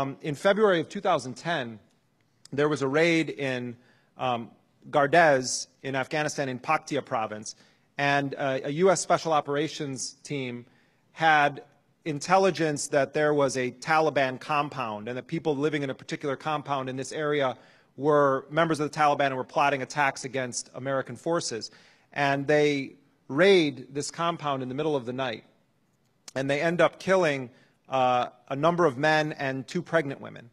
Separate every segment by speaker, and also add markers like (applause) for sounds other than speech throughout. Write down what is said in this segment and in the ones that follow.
Speaker 1: Um, in February of 2010, there was a raid in um, Gardez in Afghanistan in Paktia province, and uh, a U.S. Special Operations team had intelligence that there was a Taliban compound and that people living in a particular compound in this area were members of the Taliban and were plotting attacks against American forces. And they raid this compound in the middle of the night. And they end up killing uh, a number of men and two pregnant women.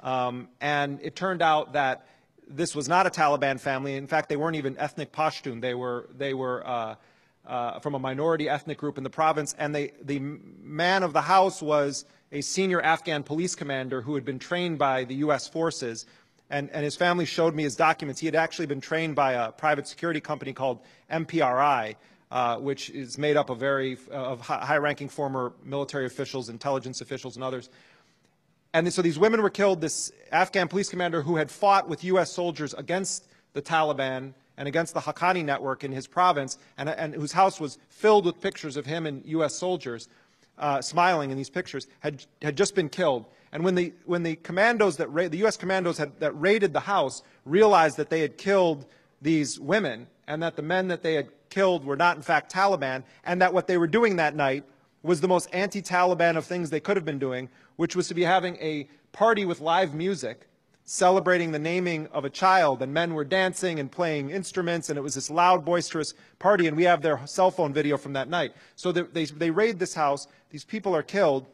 Speaker 1: Um, and it turned out that this was not a Taliban family. In fact, they weren't even ethnic Pashtun. They were, they were uh, uh, from a minority ethnic group in the province. And they, the man of the house was a senior Afghan police commander who had been trained by the U.S. forces. And, and his family showed me his documents. He had actually been trained by a private security company called MPRI, uh, which is made up of very of high-ranking former military officials, intelligence officials, and others. And so these women were killed. This Afghan police commander who had fought with U.S. soldiers against the Taliban and against the Haqqani network in his province, and, and whose house was filled with pictures of him and U.S. soldiers uh, smiling in these pictures, had, had just been killed. And when the, when the commandos that the U.S. commandos had, that raided the house realized that they had killed these women and that the men that they had killed were not, in fact, Taliban, and that what they were doing that night was the most anti-Taliban of things they could have been doing, which was to be having a party with live music celebrating the naming of a child, and men were dancing and playing instruments, and it was this loud, boisterous party, and we have their cell phone video from that night. So they, they, raid this house, these people are killed.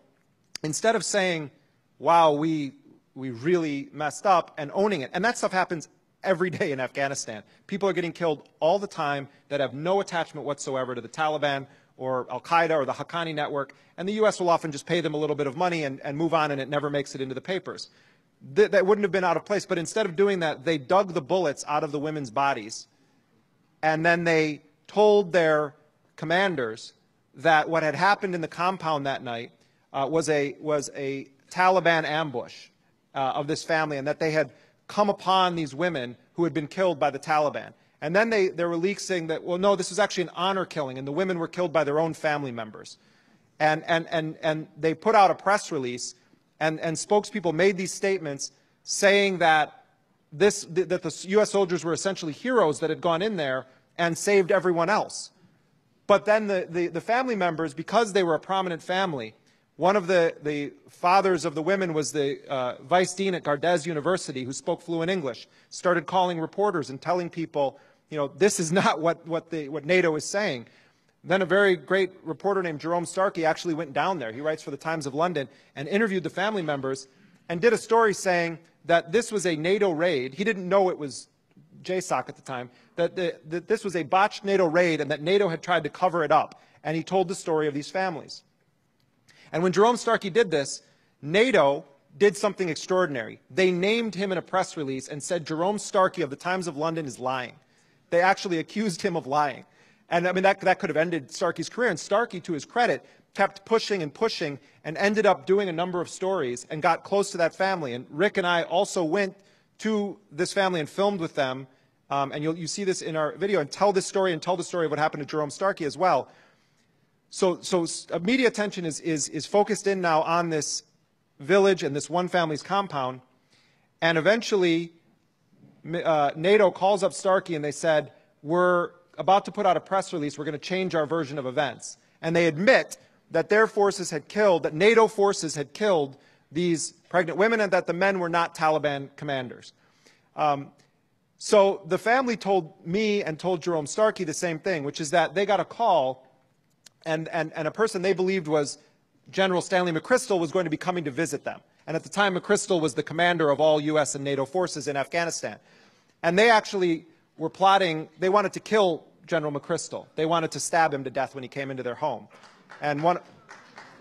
Speaker 1: Instead of saying, wow, we, we really messed up, and owning it, and that stuff happens every day in Afghanistan. People are getting killed all the time that have no attachment whatsoever to the Taliban or Al Qaeda or the Haqqani network, and the U.S. will often just pay them a little bit of money and, and move on, and it never makes it into the papers. Th that wouldn't have been out of place, but instead of doing that, they dug the bullets out of the women's bodies, and then they told their commanders that what had happened in the compound that night uh, was, a, was a Taliban ambush uh, of this family, and that they had come upon these women who had been killed by the Taliban. And then they, there were leaks saying that, well, no, this was actually an honor killing, and the women were killed by their own family members. And, and, and, and they put out a press release, and, and spokespeople made these statements saying that, this, that the U.S. soldiers were essentially heroes that had gone in there and saved everyone else. But then the, the, the family members, because they were a prominent family, one of the, the fathers of the women was the uh, vice dean at Gardez University who spoke fluent English, started calling reporters and telling people, you know, this is not what, what, the, what NATO is saying. Then a very great reporter named Jerome Starkey actually went down there. He writes for the Times of London and interviewed the family members and did a story saying that this was a NATO raid. He didn't know it was JSOC at the time, that, the, that this was a botched NATO raid and that NATO had tried to cover it up. And he told the story of these families. And when Jerome Starkey did this, NATO did something extraordinary. They named him in a press release and said Jerome Starkey of the Times of London is lying. They actually accused him of lying. And I mean, that, that could have ended Starkey's career. And Starkey, to his credit, kept pushing and pushing and ended up doing a number of stories and got close to that family. And Rick and I also went to this family and filmed with them. Um, and you'll, you see this in our video and tell this story and tell the story of what happened to Jerome Starkey as well. So, so uh, media attention is, is, is focused in now on this village and this one family's compound. And eventually, uh, NATO calls up Starkey and they said, we're about to put out a press release. We're going to change our version of events. And they admit that their forces had killed, that NATO forces had killed these pregnant women and that the men were not Taliban commanders. Um, so the family told me and told Jerome Starkey the same thing, which is that they got a call and, and, and a person they believed was General Stanley McChrystal was going to be coming to visit them. And at the time, McChrystal was the commander of all U.S. and NATO forces in Afghanistan. And they actually were plotting, they wanted to kill General McChrystal. They wanted to stab him to death when he came into their home. And one,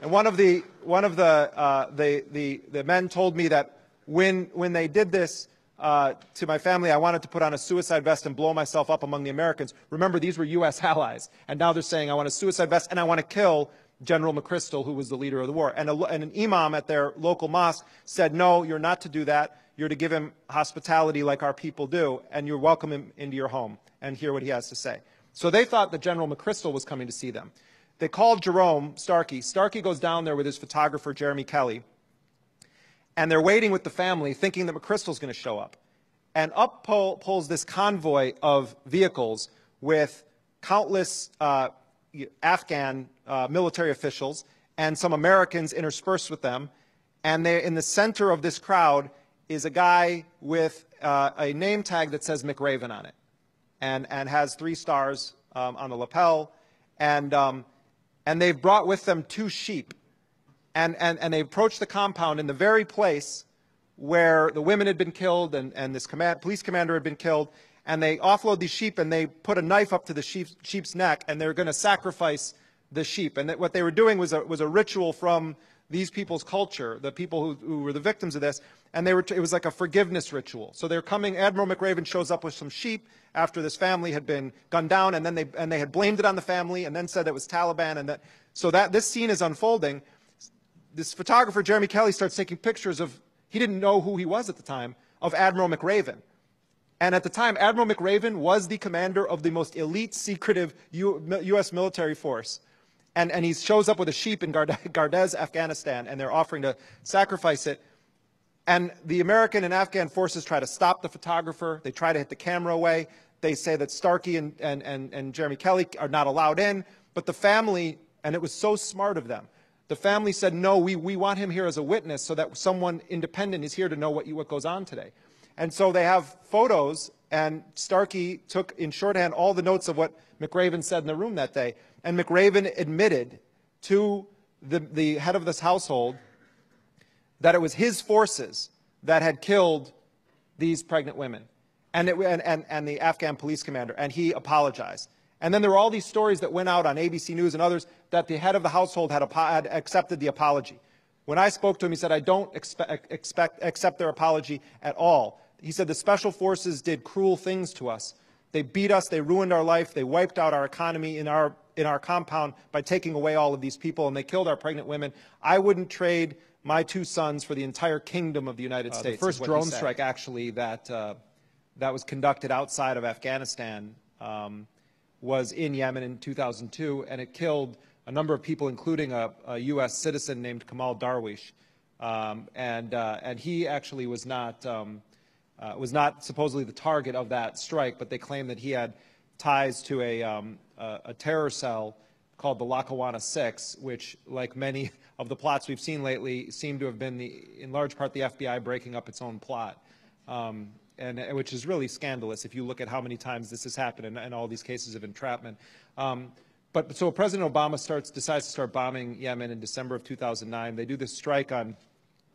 Speaker 1: and one of, the, one of the, uh, the, the, the men told me that when, when they did this, uh, to my family, I wanted to put on a suicide vest and blow myself up among the Americans. Remember, these were U.S. (laughs) allies. And now they're saying, I want a suicide vest and I want to kill General McChrystal, who was the leader of the war. And, a, and an imam at their local mosque said, no, you're not to do that. You're to give him hospitality like our people do, and you're welcome him into your home and hear what he has to say. So they thought that General McChrystal was coming to see them. They called Jerome Starkey. Starkey goes down there with his photographer, Jeremy Kelly, and they're waiting with the family, thinking that McChrystal's going to show up. And up pull, pulls this convoy of vehicles with countless uh, Afghan uh, military officials and some Americans interspersed with them. And they, in the center of this crowd is a guy with uh, a name tag that says McRaven on it and, and has three stars um, on the lapel. And, um, and they've brought with them two sheep and, and, and they approached the compound in the very place where the women had been killed and, and this command, police commander had been killed, and they offload these sheep and they put a knife up to the sheep, sheep's neck and they're going to sacrifice the sheep. And that what they were doing was a, was a ritual from these people's culture, the people who, who were the victims of this, and they were, it was like a forgiveness ritual. So they're coming, Admiral McRaven shows up with some sheep after this family had been gunned down, and then they, and they had blamed it on the family and then said it was Taliban, and that, so that this scene is unfolding, this photographer, Jeremy Kelly, starts taking pictures of, he didn't know who he was at the time, of Admiral McRaven. And at the time, Admiral McRaven was the commander of the most elite, secretive U U.S. military force. And, and he shows up with a sheep in (laughs) Gardez, Afghanistan, and they're offering to sacrifice it. And the American and Afghan forces try to stop the photographer. They try to hit the camera away. They say that Starkey and, and, and, and Jeremy Kelly are not allowed in. But the family, and it was so smart of them, the family said, no, we, we want him here as a witness so that someone independent is here to know what, what goes on today. And so they have photos, and Starkey took in shorthand all the notes of what McRaven said in the room that day. And McRaven admitted to the, the head of this household that it was his forces that had killed these pregnant women and, it, and, and, and the Afghan police commander, and he apologized. And then there were all these stories that went out on ABC News and others that the head of the household had, had accepted the apology. When I spoke to him, he said, I don't expect, expect, accept their apology at all. He said, the special forces did cruel things to us. They beat us, they ruined our life, they wiped out our economy in our, in our compound by taking away all of these people, and they killed our pregnant women. I wouldn't trade my two sons for the entire kingdom of the United uh, States. The first drone strike, actually, that, uh, that was conducted outside of Afghanistan um, was in Yemen in 2002, and it killed a number of people, including a, a U.S. citizen named Kamal Derwish. Um, and, uh, and he actually was not, um, uh, was not supposedly the target of that strike, but they claim that he had ties to a, um, a, a terror cell called the Lackawanna Six, which, like many (laughs) of the plots we've seen lately, seem to have been, the, in large part, the FBI breaking up its own plot. Um, and, which is really scandalous if you look at how many times this has happened and, and all these cases of entrapment. Um, but so President Obama starts, decides to start bombing Yemen in December of 2009. They do this strike on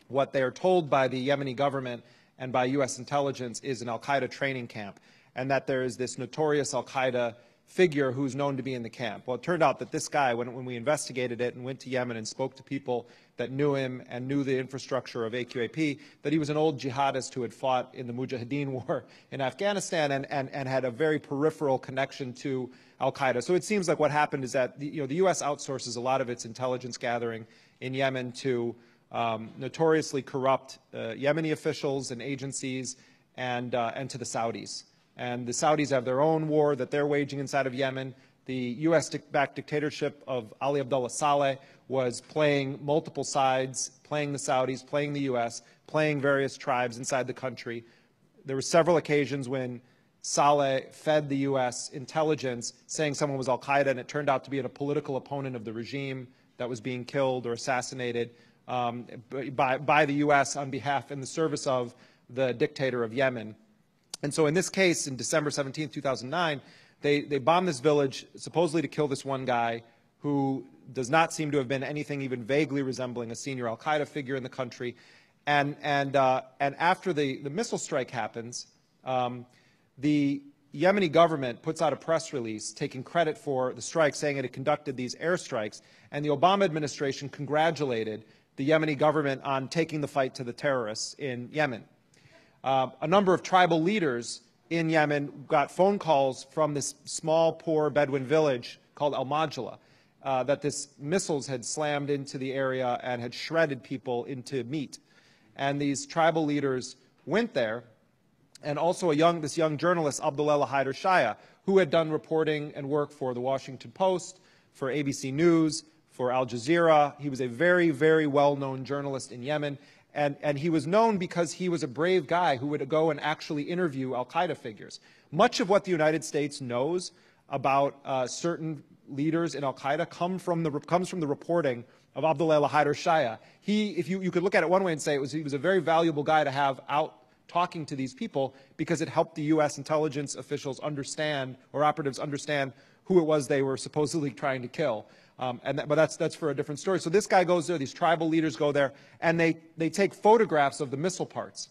Speaker 1: what they are told by the Yemeni government and by U.S. intelligence is an al-Qaeda training camp, and that there is this notorious al-Qaeda figure who's known to be in the camp. Well, it turned out that this guy, when, when we investigated it and went to Yemen and spoke to people that knew him and knew the infrastructure of AQAP, that he was an old jihadist who had fought in the Mujahideen (laughs) war in Afghanistan and, and, and had a very peripheral connection to al-Qaeda. So it seems like what happened is that the, you know, the U.S. outsources a lot of its intelligence gathering in Yemen to um, notoriously corrupt uh, Yemeni officials and agencies and, uh, and to the Saudis. And the Saudis have their own war that they're waging inside of Yemen. The U.S.-backed dictatorship of Ali Abdullah Saleh was playing multiple sides, playing the Saudis, playing the U.S., playing various tribes inside the country. There were several occasions when Saleh fed the U.S. intelligence saying someone was al-Qaeda, and it turned out to be a political opponent of the regime that was being killed or assassinated um, by, by the U.S. on behalf in the service of the dictator of Yemen. And so in this case, in December 17, 2009, they, they bombed this village supposedly to kill this one guy who does not seem to have been anything even vaguely resembling a senior al-Qaeda figure in the country. And, and, uh, and after the, the missile strike happens, um, the Yemeni government puts out a press release taking credit for the strike, saying it had conducted these airstrikes. And the Obama administration congratulated the Yemeni government on taking the fight to the terrorists in Yemen. Uh, a number of tribal leaders in Yemen got phone calls from this small, poor Bedouin village called Al Majla uh, that this missiles had slammed into the area and had shredded people into meat. And these tribal leaders went there, and also a young, this young journalist, Abdulelah Haider Shaye, who had done reporting and work for the Washington Post, for ABC News, for Al Jazeera. He was a very, very well-known journalist in Yemen, And, and he was known because he was a brave guy who would go and actually interview Al Qaeda figures. Much of what the United States knows about uh, certain leaders in Al Qaeda come from the, comes from the reporting of Abdulelah Haider Shaye. He, if you, you could look at it one way and say it was, he was a very valuable guy to have out talking to these people because it helped the U.S. intelligence officials understand, or operatives understand, who it was they were supposedly trying to kill. Um, and that, but that's, that's for a different story. So this guy goes there, these tribal leaders go there, and they, they take photographs of the missile parts.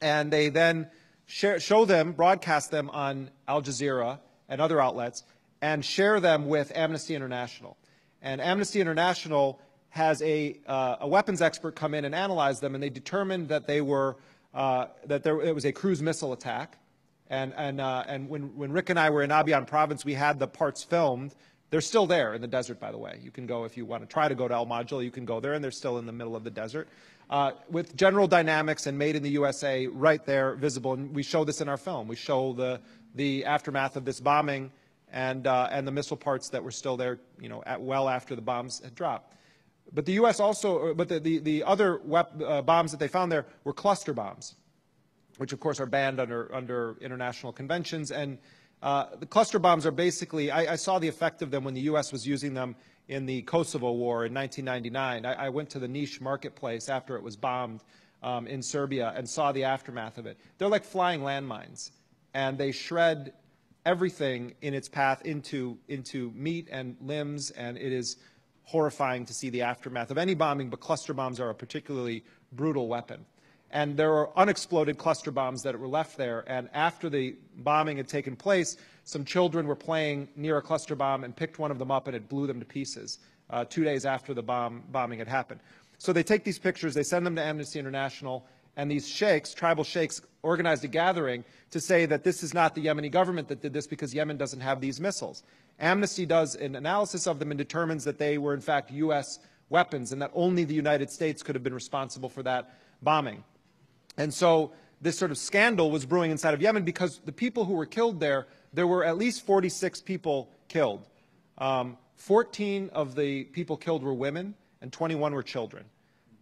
Speaker 1: And they then share, show them, broadcast them on Al Jazeera and other outlets, and share them with Amnesty International. And Amnesty International has a, uh, a weapons expert come in and analyze them, and they determined that they were uh, that there it was a cruise missile attack. And, and, uh, and when, when Rick and I were in Abyan province, we had the parts filmed. They're still there in the desert, by the way. You can go if you want to try to go to El Majil, you can go there, and they're still in the middle of the desert. Uh, with General Dynamics and Made in the USA right there visible, and we show this in our film. We show the, the aftermath of this bombing and, uh, and the missile parts that were still there, you know, at, well after the bombs had dropped. But the U.S. also, uh, but the, the, the other uh, bombs that they found there were cluster bombs, which of course are banned under, under international conventions. And uh, the cluster bombs are basically, I, I, saw the effect of them when the U.S. was using them in the Kosovo War in 1999. I, I went to the Niš marketplace after it was bombed um, in Serbia and saw the aftermath of it. They're like flying landmines, and they shred everything in its path into, into meat and limbs, and it is horrifying to see the aftermath of any bombing, but cluster bombs are a particularly brutal weapon. And there were unexploded cluster bombs that were left there. And after the bombing had taken place, some children were playing near a cluster bomb and picked one of them up and it blew them to pieces uh, two days after the bomb, bombing had happened. So they take these pictures, they send them to Amnesty International, and these sheikhs, tribal sheikhs, organized a gathering to say that this is not the Yemeni government that did this because Yemen doesn't have these missiles. Amnesty does an analysis of them and determines that they were in fact U.S. weapons and that only the United States could have been responsible for that bombing. And so this sort of scandal was brewing inside of Yemen because the people who were killed there, there were at least 46 people killed. Um, 14 of the people killed were women and 21 were children.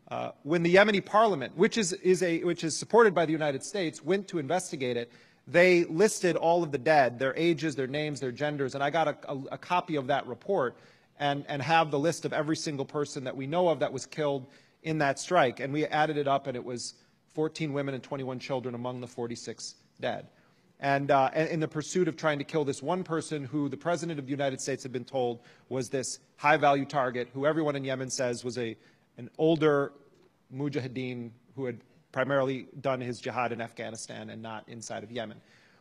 Speaker 1: Uh, when the Yemeni parliament, which is, is, a, which is supported by the United States, went to investigate it, they listed all of the dead, their ages, their names, their genders, and I got a, a, a, copy of that report and, and have the list of every single person that we know of that was killed in that strike. And we added it up, and it was 14 women and 21 children among the 46 dead. And, uh, in the pursuit of trying to kill this one person who the President of the United States had been told was this high-value target, who everyone in Yemen says was a, an older mujahideen who had primarily done his jihad in Afghanistan and not inside of Yemen.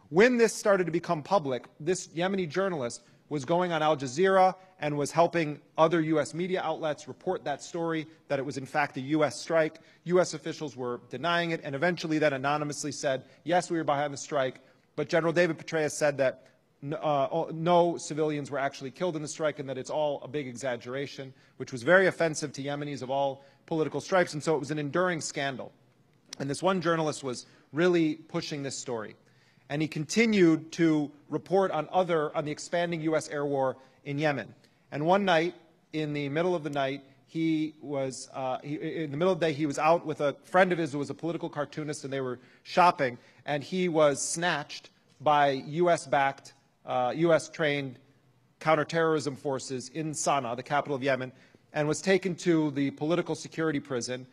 Speaker 1: When this started to become public, this Yemeni journalist was going on Al Jazeera and was helping other U.S. media outlets report that story, that it was in fact a U.S. strike. U.S. officials were denying it and eventually then anonymously said, yes, we were behind the strike, but General David Petraeus said that uh, no civilians were actually killed in the strike and that it's all a big exaggeration, which was very offensive to Yemenis of all political stripes, and so it was an enduring scandal. And this one journalist was really pushing this story. And he continued to report on other, on the expanding U.S. air war in Yemen. And one night, in the middle of the night, he was, uh, he, in the middle of the day, he was out with a friend of his who was a political cartoonist, and they were shopping, and he was snatched by U.S.-backed, uh, U.S.-trained counterterrorism forces in Sana'a, the capital of Yemen, and was taken to the political security prison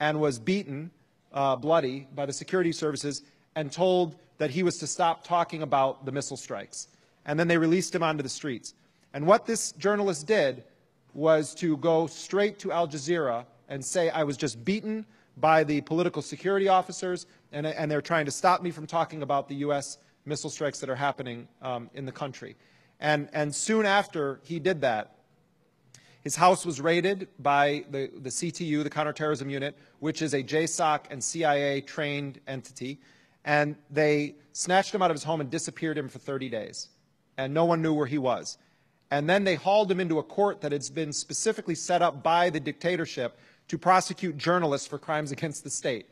Speaker 1: and was beaten uh, bloody by the security services and told that he was to stop talking about the missile strikes. And then they released him onto the streets. And what this journalist did was to go straight to Al Jazeera and say, I was just beaten by the political security officers, and, and they're trying to stop me from talking about the U.S. missile strikes that are happening um, in the country. And, and soon after he did that, his house was raided by the, the CTU, the counterterrorism unit, which is a JSOC and CIA trained entity. And they snatched him out of his home and disappeared him for 30 days. And no one knew where he was. And then they hauled him into a court that had been specifically set up by the dictatorship to prosecute journalists for crimes against the state.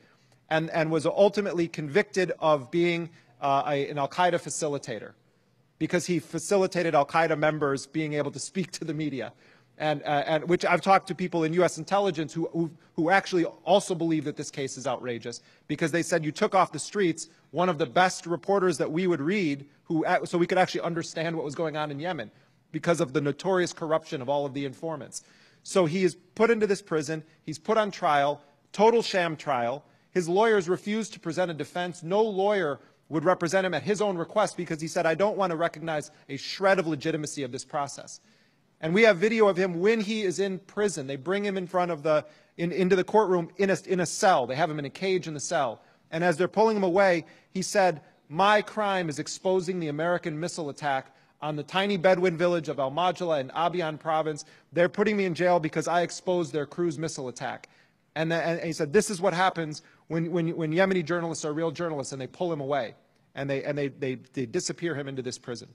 Speaker 1: And, and was ultimately convicted of being uh, a, an Al Qaeda facilitator because he facilitated Al Qaeda members being able to speak to the media. And, uh, and which I've talked to people in U.S. intelligence who, who, who actually also believe that this case is outrageous because they said you took off the streets one of the best reporters that we would read who, so we could actually understand what was going on in Yemen because of the notorious corruption of all of the informants. So he is put into this prison. He's put on trial, total sham trial. His lawyers refused to present a defense. No lawyer would represent him at his own request because he said, I don't want to recognize a shred of legitimacy of this process. And we have video of him when he is in prison. They bring him in front of the, in, into the courtroom in a, in a cell. They have him in a cage in the cell. And as they're pulling him away, he said, My crime is exposing the American missile attack on the tiny Bedouin village of Al Majala in Abyan province. They're putting me in jail because I exposed their cruise missile attack. And, the, and he said, This is what happens when, when, when Yemeni journalists are real journalists and they pull him away and they, and they, they, they disappear him into this prison.